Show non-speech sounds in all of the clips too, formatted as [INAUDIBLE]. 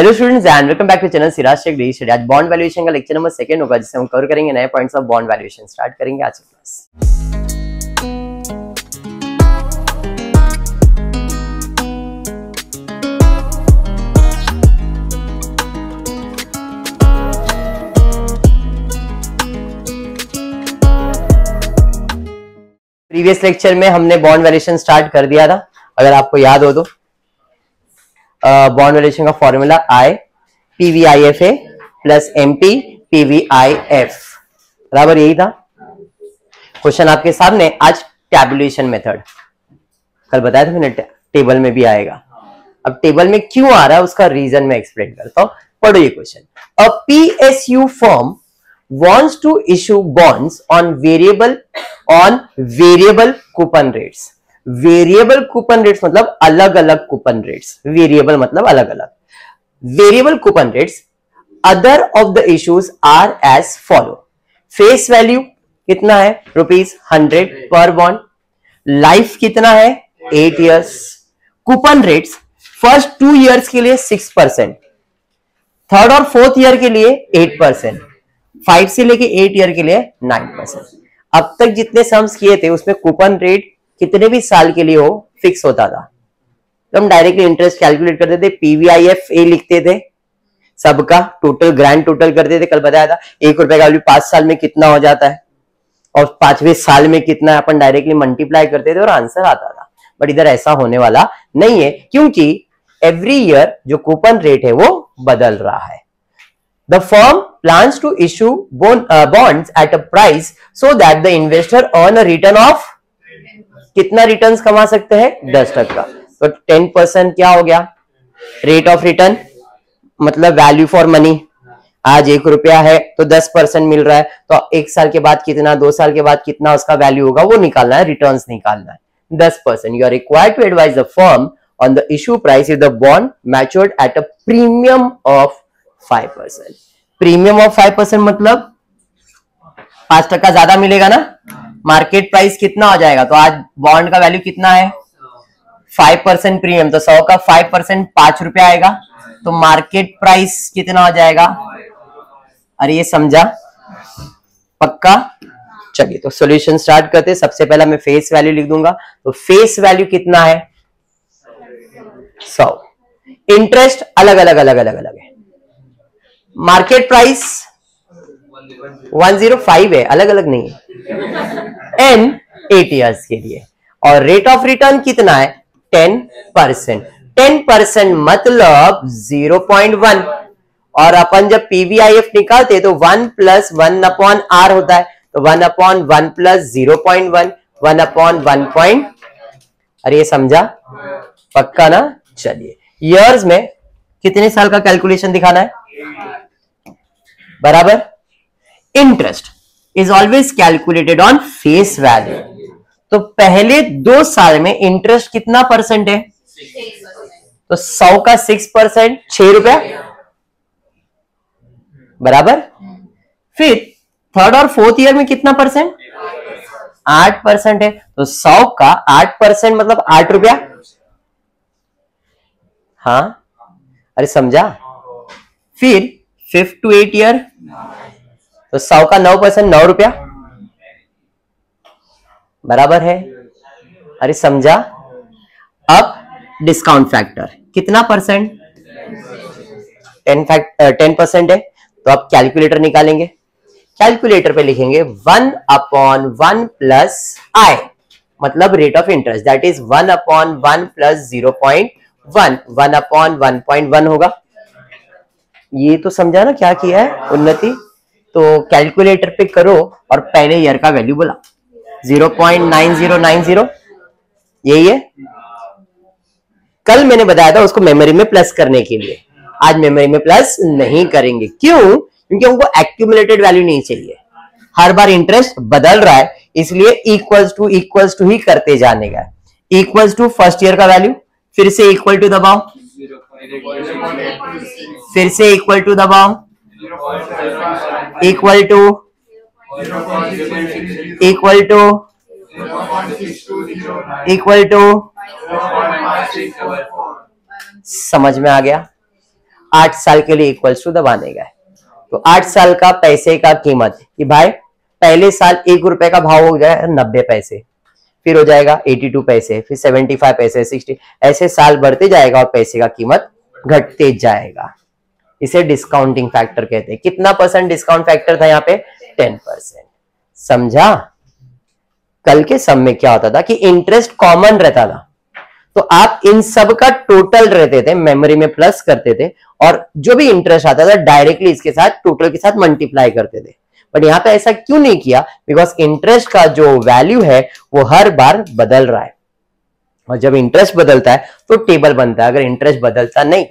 Hello students and welcome back to channel Siraj Shaikh daily study आज bond valuation का lecture number second होगा, जिससे हम cover करेंगे नए points of bond valuation start करेंगे आज क्लास प्रीवियस लेक्चर में हमने बॉन्ड वैल्यूएशन स्टार्ट कर दिया था। अगर आपको याद हो तो। बॉन्ड रिलेशन का formula I PVIF A plus M P PVIF बराबर यही था? क्वेश्चन आपके सामने, आज टैबुलेशन मेथड कल बताया था मैंने टेबल में भी आएगा. अब टेबल में क्यों आ रहा है, उसका रीजन मैं एक्सप्लेन करता हूँ. पढ़ो ये question a PSU firm wants to issue bonds on variable on variable coupon rates. Variable coupon rates मतलब अलग अलग कूपन रेट्स। वेरिएबल मतलब अलग अलग variable coupon rates other of the issues are as follow face value कितना है? Rupees hundred पर bond life कितना है? Eight years coupon rates first two years के लिए सिक्स परसेंट थर्ड और फोर्थ ईयर के लिए एट परसेंट फाइव से लेके एट ईयर के लिए नाइन परसेंट अब तक जितने सम्स किए थे, उसमें कूपन रेट कितने भी साल के लिए हो फिक्स होता था। तो हम डायरेक्टली इंटरेस्ट कैलकुलेट करते थे पीवीआईएफ ए लिखते थे। सबका टोटल ग्रैंड टोटल करते थे। कल बताया था एक रुपए का वैल्यू पाँच साल में कितना हो जाता है। और पाँचवें साल में कितना अपन डायरेक्टली मल्टीप्लाई करते थे और आंसर आता था। बट इधर ऐसा होने वाला नहीं है क्योंकि एवरी ईयर जो कूपन रेट है वो बदल रहा है। The to issue bond, uh, bonds at a price so that the investor earn a return of कितना रिटर्न कमा सकते हैं? दस टका तो टेन परसेंट क्या हो गया? रेट ऑफ़ रिटर्न मतलब वैल्यू फॉर मनी आज एक रुपया है तो दस परसेंट मिल रहा है। तो एक साल के बाद कितना दो साल के बाद कितना उसका वैल्यू होगा वो निकालना है रिटर्न निकालना है। दस percent you are required to advise the firm on the issue price if the bond matured at a premium of five percent premium of five percent मतलब पाँच टका ज़्यादा मिलेगा ना? मार्केट प्राइस कितना हो जाएगा? तो आज बॉन्ड का वैल्यू कितना है? फाइव परसेंट प्रीमियम तो सौ का फाइव परसेंट पाँच रुपया आएगा। तो मार्केट प्राइस कितना हो जाएगा? अरे ये समझा? पक्का? चलिए तो सॉल्यूशन स्टार्ट करते सबसे पहला मैं फेस वैल्यू लिख दूँगा। तो फेस वैल्यू कितना है? सौ। इंटरेस्ट अलग अलग अलग अलग अलग है। मार्केट प्राइस 105 है अलग अलग नहीं है। एन एट ईयर्स के लिए। और रेट ऑफ़ रिटर्न कितना है? 10 परसेंट टेन परसेंट मतलब 0.1 और अपन जब पीवीआईएफ निकालते तो 1 प्लस वन अपॉन आर होता है। तो 1 upon one plus zero point one one upon one point अरे ये समझा? पक्का ना? चलिए। ईयर्स में कितने साल का कैलकुलेशन दिखाना है? बराबर? Interest is always calculated on face value तो पहले दो साल में इंटरेस्ट कितना परसेंट है? तो सौ का सिक्स परसेंट छह रुपया? बराबर? फिर थर्ड और फोर्थ ईयर में कितना परसेंट आठ परसेंट है। तो सौ का आठ परसेंट मतलब आठ रुपया? हाँ? अरे समझा? फिर फिफ्थ टू एट ईयर तो सौ का नौ परसेंट नौ रुपया? बराबर है? अरे समझा। अब डिस्काउंट फैक्टर कितना percent ten fact ten percent है। तो आप कैलकुलेटर निकालेंगे। कैलकुलेटर पे लिखेंगे one upon one plus I मतलब rate of interest that is one upon one plus zero point one one upon one point one होगा। ये तो समझा ना क्या किया है? उन्नति। तो कैलकुलेटर पे करो और पहले ईयर का वैल्यू बोला। 0.9090 यही है। कल मैंने बताया था उसको मेमोरी में प्लस करने के लिए। आज मेमोरी में प्लस नहीं करेंगे। क्यों? क्योंकि हमको एक्यूमुलेटेड वैल्यू नहीं चाहिए। हर बार इंटरेस्ट बदल रहा है, इसलिए इक्वल्स टू इक्वल्स टू ही करते जाने का इक्वल्स टू फ़र्स्ट ईयर का वैल्यू फिर से इक्वल टू दबाओ। फिर से इक्वल टू दबाओ। Equal to equal to equal to समझ में आ गया? आठ साल के लिए इक्वल टू दबाने गए तो आठ साल का पैसे का कीमत कि भाई, पहले साल एक रुपए का भाव हो गया नब्बे पैसे। फिर हो जाएगा एटी टू पैसे, फिर सेवेंटी फाइव पैसे सिक्सटी ऐसे साल बढ़ते जाएगा और पैसे का कीमत घटते जाएगा। इसे डिस्काउंटिंग फैक्टर कहते हैं। कितना परसेंट डिस्काउंट फैक्टर था यहाँ पे? टेन परसेंट समझा? कल के सम में क्या होता था कि इंटरेस्ट कॉमन रहता था। तो आप इन सब का टोटल रहते थे मेमोरी में प्लस करते थे और जो भी इंटरेस्ट आता था डायरेक्टली इसके साथ टोटल के साथ मल्टीप्लाई करते थे। बट यहाँ पे ऐसा क्यों नहीं किया? बिकॉज़ इंटरेस्ट का जो वैल्यू है, वो हर बार बदल रहा है। और जब इंटरेस्ट बदलता है तो टेबल बनता है। अगर इंटरेस्ट बदलता नहीं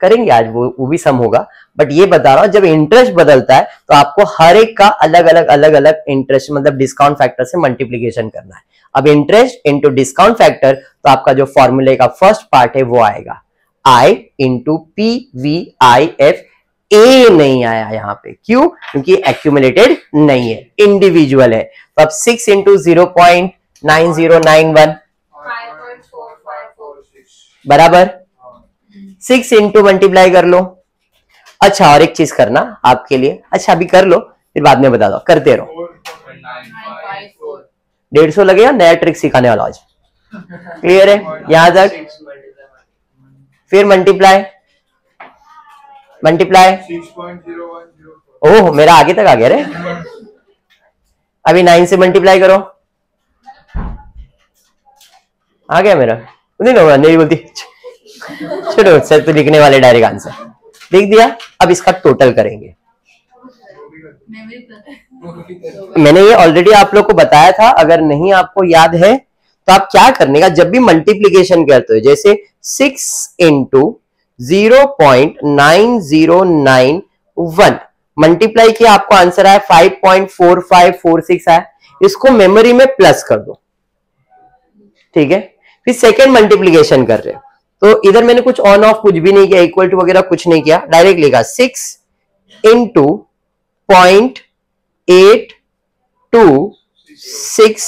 करेंगे आज वो वो भी सम होगा। बट ये बता रहा हूँ जब इंटरेस्ट बदलता है तो आपको हर एक का अलग अलग अलग अलग इंटरेस्ट मतलब डिस्काउंट फैक्टर से मल्टीप्लीकेशन करना है। अब इंटरेस्ट इंटू डिस्काउंट फैक्टर तो आपका जो फॉर्मूले का फ़र्स्ट पार्ट है वो आएगा। I into P V I F A नहीं आया यहाँ पे। क्यों? क्योंकि एक्यूमुलेटेड नहीं है इंडिविजुअल है। तो अब six into zero point nine zero nine one बराबर? सिक्स इंटू मल्टीप्लाई कर लो। अच्छा और एक चीज़ करना आपके लिए। अच्छा अभी कर लो, फिर बाद में बता दो। करते रहो। डेढ़ सौ लगेगा नया ट्रिक सिखाने वाला आज? क्लियर है? यहाँ तक? फिर मल्टीप्लाई मल्टीप्लाई ओह, मेरा आगे तक आ गया रे। अभी नाइन से मल्टीप्लाई करो। आ गया मेरा। नहीं, बोलती। चलो, सर तो लिखने वाले डायरेक्ट आंसर लिख दिया, अब इसका टोटल करेंगे। मैंने ये ऑलरेडी आप लोग को बताया था, अगर नहीं आपको याद है तो आप क्या करने का, जब भी मल्टीप्लीकेशन करते हो, जैसे six into zero point nine zero nine one multiply किया, आपको आंसर आया five point four five four six आया, इसको मेमोरी में प्लस कर दो। ठीक है? फिर सेकेंड मल्टीप्लीकेशन कर रहे हो। तो इधर मैंने कुछ ऑन ऑफ़ कुछ भी नहीं किया इक्वल टू वगैरह कुछ नहीं किया। डायरेक्ट लिखा six into point eight two six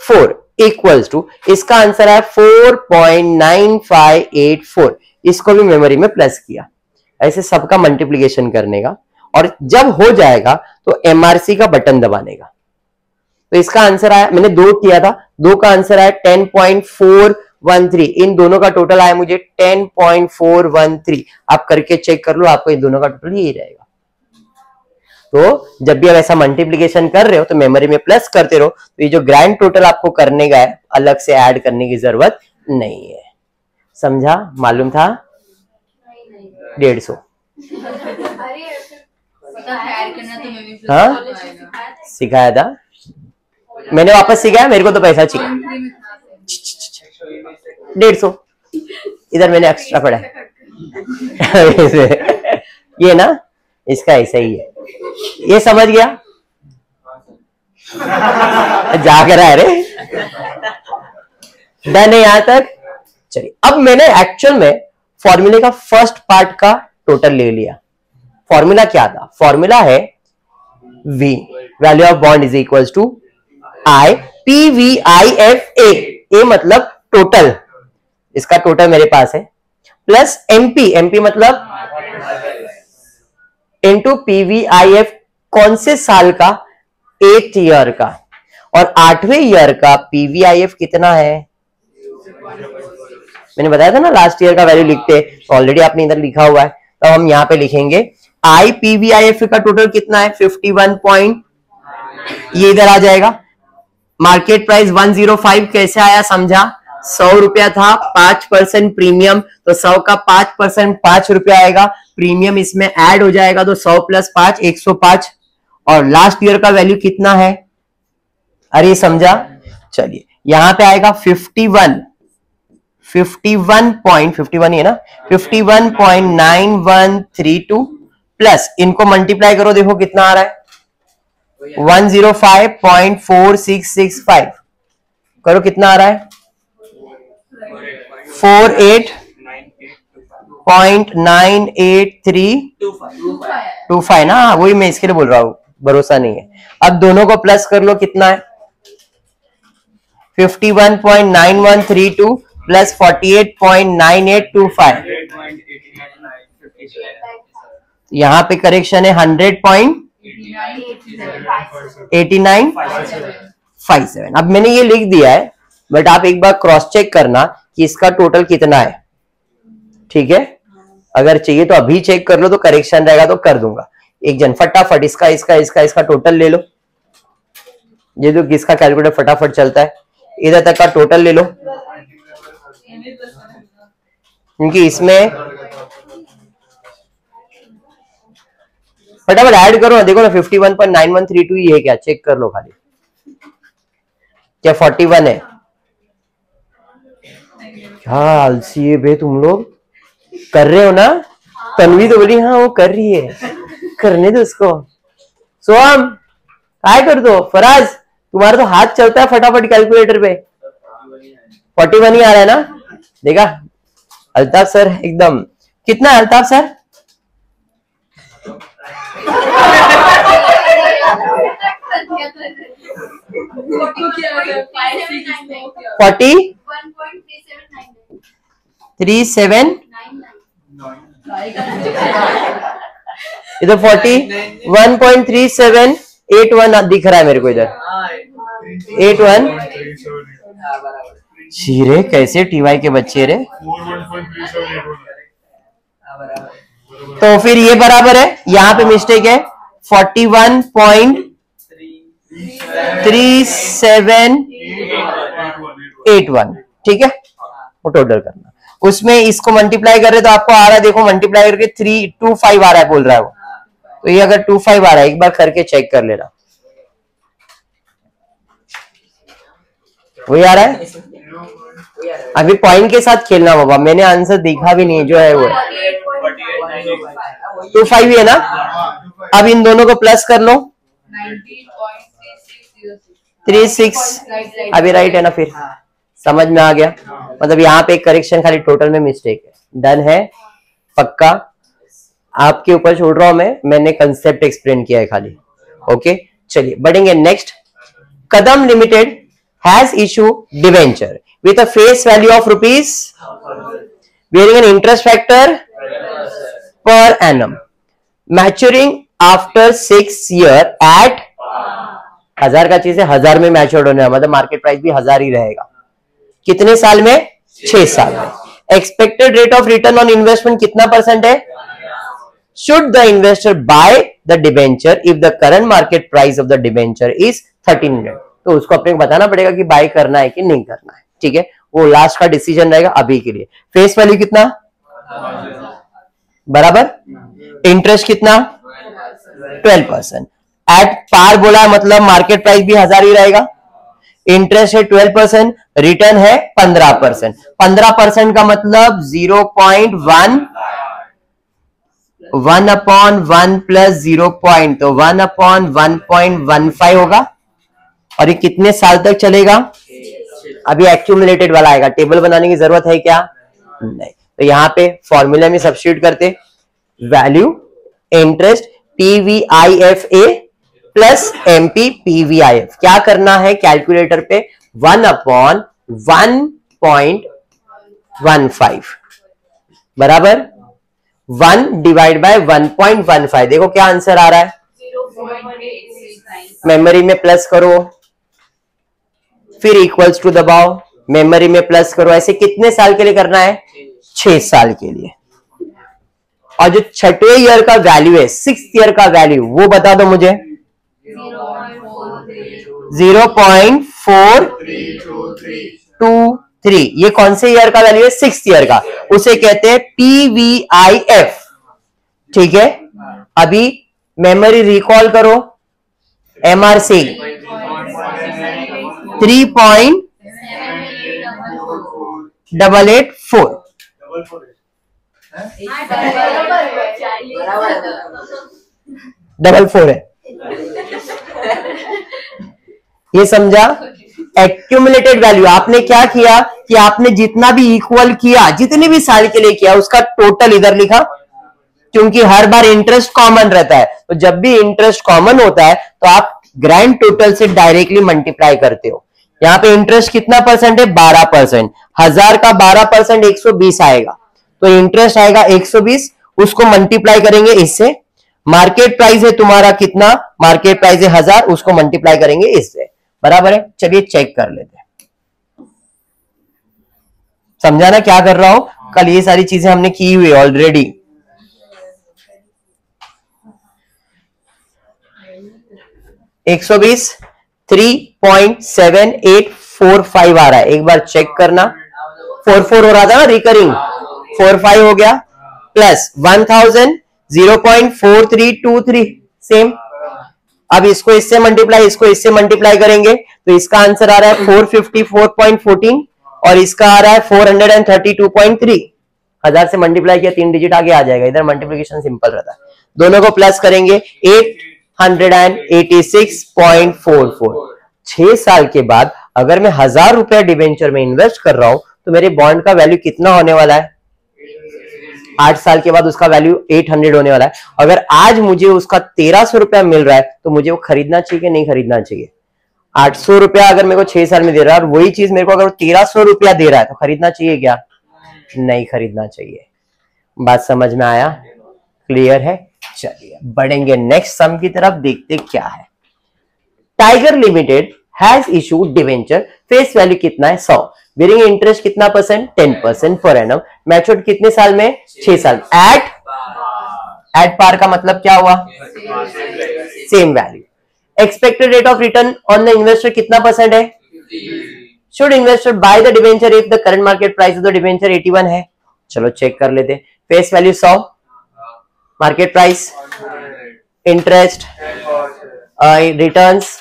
four equals to इसका आंसर है four point nine five eight four इसको भी मेमोरी में प्लस किया। ऐसे सबका मल्टीप्लीकेशन करने का। और जब हो जाएगा तो एमआरसी का बटन दबाने का। तो इसका आंसर आया, मैंने दो किया था, दो का आंसर आया ten point four one three इन दोनों का टोटल आया मुझे ten point four one three आप करके चेक कर लो आपको इन दोनों का टोटल यही रहेगा। तो जब भी आप ऐसा मल्टीप्लीकेशन कर रहे हो तो मेमोरी में प्लस करते रहो तो ये जो ग्रैंड टोटल आपको करने का है अलग से ऐड करने की ज़रूरत नहीं है। समझा? मालूम था? डेढ़ सौ। हाँ सिखाया था। मैंने वापस सिखाया मेरे को तो पैसा चाहिए। डेढ़ सौ। इधर मैंने एक्स्ट्रा पढ़ा [LAUGHS] ये ना, इसका ऐसा ही है। ये समझ गया? आ रहे डन है यहाँ तक। चलिए, अब मैंने एक्चुअल में फॉर्मूले का फ़र्स्ट पार्ट का टोटल ले लिया। फॉर्मूला क्या था? फॉर्मूला है v value of bond is equal to I P V I F A मतलब टोटल इसका टोटल मेरे पास है। प्लस एमपी एमपी मतलब इंटू पीवीआईएफ कौन से साल का? एट ईयर का। और आठवें ईयर का पीवीआईएफ कितना है? मैंने बताया था ना लास्ट ईयर का वैल्यू लिखते तो ऑलरेडी आपने इधर लिखा हुआ है। तो हम यहाँ पे लिखेंगे। आई पीवीआईएफ का टोटल कितना है? फिफ्टी वन पॉइंट ये इधर आ जाएगा। Market price one zero five कैसे आया समझा? सौ रुपया था, पाँच परसेंट प्रीमियम तो सौ का पाँच परसेंट पाँच रुपया आएगा। प्रीमियम इसमें ऐड हो जाएगा तो सौ प्लस पाँच, एक सौ पाँच। और लास्ट ईयर का वैल्यू कितना है? अरे समझा? चलिए, यहाँ पे आएगा fifty one fifty one point fifty one है ना? Fifty one point nine one three two plus इनको मल्टीप्लाई करो, देखो कितना आ रहा है। One zero five point four six six five करो कितना आ रहा है? Four eight point nine eight three two five. ना वही मैं इसके लिए बोल रहा हूँ, भरोसा नहीं है। अब दोनों को प्लस कर लो, कितना है? Fifty one point nine one three two plus forty eight point nine eight two five यहाँ पे करेक्शन है hundred point eighty nine five seven अब मैंने ये लिख दिया है बट आप एक बार क्रॉस चेक करना कि इसका टोटल कितना है? ठीक है? अगर चाहिए तो अभी चेक कर लो तो करेक्शन रहेगा तो कर दूँगा। एक जन, फटाफट इसका इसका इसका इसका टोटल ले लो। ये जो किसका कैलकुलेटर फटाफट चलता है। इधर तक का टोटल ले लो। क्योंकि इसमें फटाफट ऐड करो ना। देखो ना fifty one point nine one three two ये क्या? चेक कर लो खाली। क्या फोर्टी वन है? क्या आलसी है बे तुम लोग कर रहे हो ना? तनवी तो बोली हाँ वो कर रही है। करने दो उसको सोहम काय कर दो फराज तुम्हारा तो हाथ चलता है फटाफट कैलकुलेटर पे। फोर्टी वन ही आ रहा है ना? देखा अल्ताफ सर एकदम। कितना है Altaf sir? Forty three seven इधर forty one point three seven eight one दिख रहा है मेरे को इधर। एट वन शीरे, कैसे टीवाई के बच्चे रे? तो फिर ये बराबर है, यहाँ पे मिस्टेक है। Forty one point three seven eight one ठीक है? वो टोटल करना। उसमें इसको मल्टीप्लाई कर रहे तो आपको आ रहा है देखो मल्टीप्लाई करके थ्री टू फाइव आ रहा है बोल रहा है वो। तो ये अगर टू फाइव आ रहा है एक बार करके चेक कर लेना। वही आ रहा है? अभी पॉइंट के साथ खेलना बाबा मैंने आंसर देखा भी नहीं जो है वो। टू फाइव है ना? अब इन दोनों को प्लस कर लो। थ्री सिक्स अभी राइट है ना फिर? समझ में आ गया? मतलब यहाँ पे एक करेक्शन खाली टोटल में मिस्टेक है। डन है, पक्का। आपके ऊपर छोड़ रहा हूँ मैं, मैंने कंसेप्ट एक्सप्लेन किया है खाली। ओके चलिए, बढ़ेंगे next Kadam limited has issue debenture with a face value of rupees bearing an interest factor per annum maturing after six year at हज़ार का चीज़ है, हज़ार में मैच्योर्ड होने मतलब मार्केट प्राइस भी हज़ार ही रहेगा। कितने साल में? छह साल में। Expected rate of return on investment कितना परसेंट है? Should the investor buy the debenture if the current market price of the debenture is 1300 तो उसको अपने को बताना पड़ेगा कि बाय करना है कि नहीं करना है। ठीक है? वो लास्ट का डिसीज़न रहेगा अभी के लिए। फेस वैल्यू कितना? बराबर? इंटरेस्ट कितना? 12 परसेंट एट पार बोला मतलब मार्केट प्राइस भी हज़ार ही रहेगा। इंटरेस्ट है 12 परसेंट, रिटर्न है 15 परसेंट। पंद्रह परसेंट का मतलब 0.1 one one upon one plus zero point तो one upon one point one five होगा। और ये कितने साल तक चलेगा? अभी एक्यूमुलेटेड वाला आएगा। टेबल बनाने की ज़रूरत है क्या? नहीं। तो यहाँ पे फॉर्मूला में सब्सिट्यूट करते। Value interest PVIF A plus MP PVIF क्या करना है कैलकुलेटर पे? One upon one point one five. बराबर? One divide by one point one five. देखो क्या आंसर आ रहा है। मेमोरी में प्लस करो। फिर इक्वल्स टू दबाओ मेमोरी में प्लस करो। ऐसे कितने साल के लिए करना है? छह साल के लिए। और जो छठवे ईयर का वैल्यू है सिक्स ईयर का वैल्यू वो बता दो मुझे। Zero point four two three ये कौन से ईयर का वैल्यू है? सिक्स ईयर का। उसे कहते हैं पीवीआईएफ ठीक है? अभी मेमोरी रिकॉल करो। MRC three point double eight four double four है। [LAUGHS] [LAUGHS] ये समझा? एक्यूमुलेटेड वैल्यू आपने क्या किया कि आपने जितना भी इक्वल किया, जितने भी साल के लिए किया, उसका टोटल इधर लिखा। क्योंकि हर बार इंटरेस्ट कॉमन रहता है। तो जब भी इंटरेस्ट कॉमन होता है तो आप ग्रैंड टोटल से डायरेक्टली मल्टीप्लाई करते हो। यहाँ पे इंटरेस्ट कितना परसेंट है? बारह परसेंट हज़ार का बारह परसेंट एक सौ बीस आएगा। तो इंटरेस्ट आएगा एक सौ बीस। उसको मल्टीप्लाई करेंगे इससे। मार्केट प्राइस है तुम्हारा कितना? मार्केट प्राइस है हज़ार। उसको मल्टीप्लाई करेंगे इससे। बराबर है? चलिए चेक कर लेते हैं। समझाना क्या कर रहा हूँ? कल ये सारी चीज़ें हमने की हुई ऑलरेडी एक सौ बीस three point seven eight four five आ रहा है। एक बार चेक करना। फोर फोर हो रहा था ना रिकरिंग फोर फाइव हो गया। Plus one thousand zero point four three two three same अब इसको इससे मल्टीप्लाई इसको इससे मल्टीप्लाई करेंगे तो इसका आंसर आ रहा है four fifty four point fourteen और इसका आ रहा है four hundred and thirty two point three हज़ार से मल्टीप्लाई किया, तीन डिजिट आगे आ जाएगा। इधर मल्टीप्लीकेशन सिंपल रहता है। दोनों को प्लस करेंगे eight hundred and eighty six point four four छह साल के बाद अगर मैं हज़ार रुपया डिवेंचर में इन्वेस्ट कर रहा हूँ तो मेरे बॉन्ड का वैल्यू कितना होने वाला है? आठ साल के बाद उसका वैल्यू एट हंड्रेड होने वाला है। अगर आज मुझे उसका तेरह सौ रुपया मिल रहा है तो मुझे वो खरीदना चाहिए कि नहीं खरीदना चाहिए? आठ सौ रुपया अगर मेरे को छह साल में दे रहा है और वही चीज़ मेरे को अगर तेरह सौ रुपया दे रहा है तो खरीदना चाहिए क्या? नहीं खरीदना चाहिए। बात समझ में आया? क्लियर है? चलिए, बढ़ेंगे नेक्स्ट सम की तरफ़, देखते क्या है। Tiger limited has issue debenture face value कितना है? सौ। बेरिंग इंटरेस्ट कितना percent ten percent for annum matured कितने साल में? छह साल. एट एट पार का मतलब क्या हुआ? Same value expected rate of return on the investor कितना परसेंट है? Should investor buy the debenture if the current market price of the debenture 81 है? चलो चेक कर लेते face value 100 market price interest returns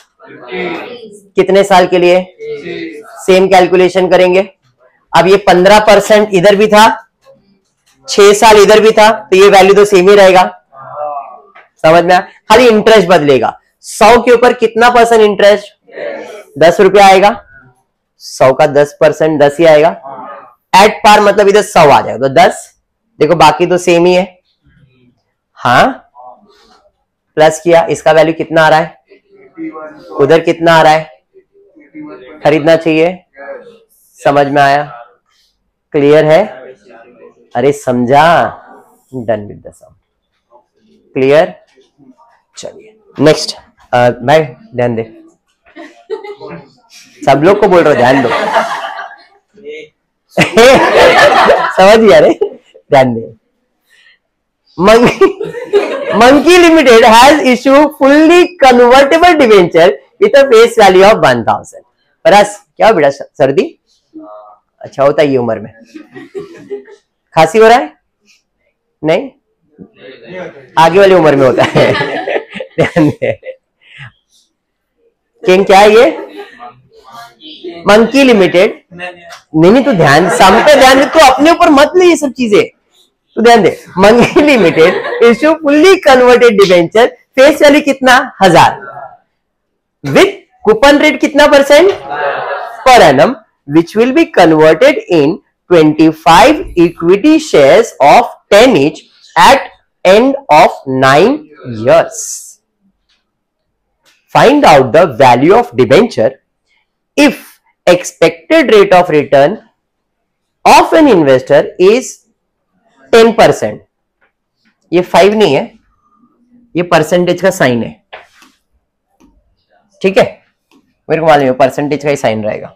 कितने साल के लिए? सेम कैलकुलेशन करेंगे। अब ये 15 परसेंट इधर भी था, छह साल इधर भी था तो ये वैल्यू तो सेम ही रहेगा। समझ में खाली इंटरेस्ट बदलेगा। सौ के ऊपर कितना परसेंट इंटरेस्ट दस रुपया आएगा। सौ का दस परसेंट, दस ही आएगा। एट पार मतलब इधर सौ आ जाएगा। तो दस, देखो बाकी तो सेम ही है। हाँ? प्लस किया, इसका वैल्यू कितना आ रहा है? उधर कितना आ रहा है? खरीदना चाहिए? समझ में आया? क्लियर है? अरे समझा। Done with the sum clear चलिए नेक्स्ट भाई ध्यान दे। सब लोग को बोल रहे हो, ध्यान दो। समझ गया रे? ध्यान दे। Monkey limited has issue fully convertible debenture a face value of one thousand परस क्या बेटा सर्दी? अच्छा होता है ये उम्र में। खांसी हो रहा है? नहीं? आगे वाली उम्र में होता है। किंग क्या है ये? मंकी लिमिटेड नहीं नहीं तो ध्यान सम पे ध्यान तो अपने ऊपर मत ले ये सब चीज़ें। तो ध्यान दे। Monkey limited issue fully converted debenture face value कितना? हज़ार। विथ कूपन रेट कितना percent per annum which will be converted in 25 equity share of ten each at end of nine years find out the value of debenture if expected rate of return of an investor is ten percent ये five नहीं है, ये percentage का sign है। ठीक है? मेरे को मालूम है परसेंटेज का ही साइन रहेगा।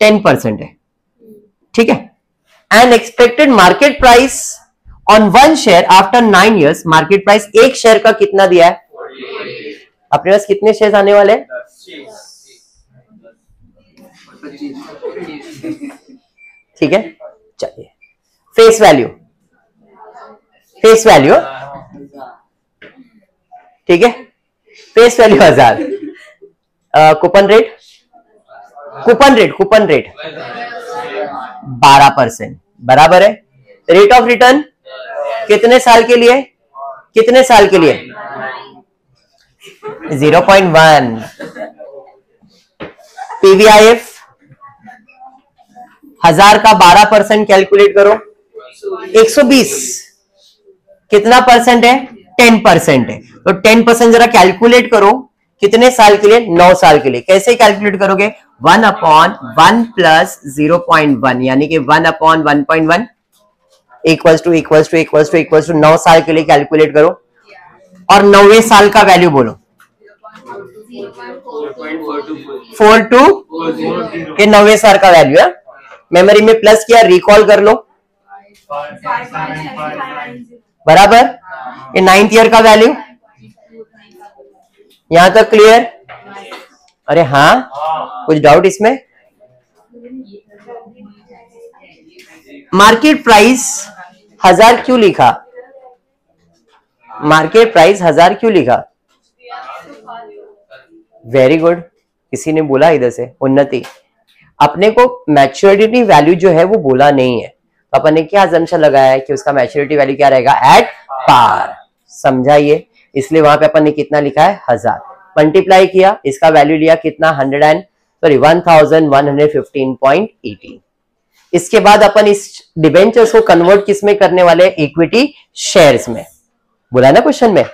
टेन परसेंट है। ठीक है? And expected market price on one share after nine years market price एक शेयर का कितना दिया है? अपने पास कितने शेयर आने वाले हैं? ठीक है? चलिए। फेस वैल्यू फेस वैल्यू ठीक है? फेस वैल्यू हज़ार। Coupon rate? Coupon rate coupon rate. बारह परसेंट। बराबर है? रेट ऑफ़ रिटर्न कितने साल के लिए? कितने साल के लिए? ज़ीरो पॉइंट वन पीवीआईएफ हज़ार का बारह परसेंट कैलकुलेट करो। 120 कितना परसेंट है? 10 परसेंट है। तो 10 परसेंट जरा कैलकुलेट करो। कितने साल के लिए? नौ साल के लिए। कैसे कैलकुलेट करोगे? One upon one plus zero point one यानी कि one upon one point one equals to equals to equals to equals to नौ साल के लिए कैलकुलेट करो। और नौवे साल का वैल्यू बोलो। फोर टू के नौवे साल का वैल्यू है। मेमोरी में प्लस किया रिकॉल कर लो। बराबर? ये नाइन्थ ईयर का वैल्यू यहाँ तक क्लियर अरे हाँ? कुछ डाउट इसमें? मार्केट प्राइस हज़ार क्यों लिखा? मार्केट प्राइस हज़ार क्यों लिखा? वेरी गुड किसी ने बोला इधर से? उन्नति। अपने को मैच्योरिटी वैल्यू जो है वो बोला नहीं है। तो अपन ने क्या जमशा लगाया है कि उसका मैच्योरिटी वैल्यू क्या रहेगा? एट पार समझाइए। इसलिए वहाँ पे अपन ने कितना लिखा है? हज़ार। मल्टीप्लाई किया, इसका वैल्यू लिया कितना? Hundred and sorry one thousand one hundred fifteen point eighteen इसके बाद अपन इस डिबेंचर्स को कन्वर्ट किसमें करने वाले इक्विटी शेयर्स में। बोला ना क्वेश्चन में?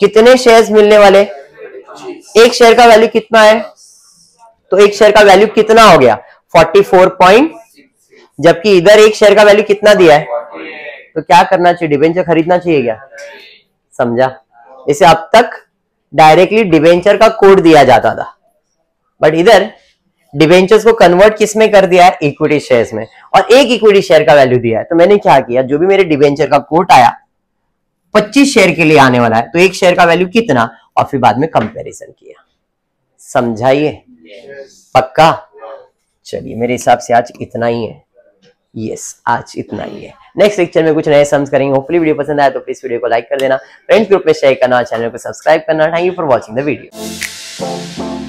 कितने शेयर्स मिलने वाले? एक शेयर का वैल्यू कितना है? तो एक शेयर का वैल्यू कितना हो गया? 44 पॉइंट जबकि इधर एक शेयर का वैल्यू कितना दिया है? तो क्या करना चाहिए? डिबेंचर खरीदना चाहिए क्या? समझा? इसे अब तक डायरेक्टली डिबेंचर का कोड दिया जाता था। बट इधर डिबेंचर्स को कन्वर्ट किसमें कर दिया है इक्विटी शेयर्स में। और एक इक्विटी शेयर का वैल्यू दिया है। तो मैंने क्या किया? जो भी मेरे डिबेंचर का कोट आया 25 शेयर के लिए आने वाला है। तो एक शेयर का वैल्यू कितना? और फिर बाद में कंपैरिजन किया। समझाइए? पक्का? चलिए मेरे हिसाब से आज इतना ही है। यस आज इतना ही है। नेक्स्ट लेक्चर में कुछ नए सम्स करेंगे होपफुली वीडियो पसंद आया तो प्लीज़ वीडियो को लाइक कर देना। फ्रेंड्स ग्रुप में शेयर करना चैनल को सब्सक्राइब करना। Thank you for watching the video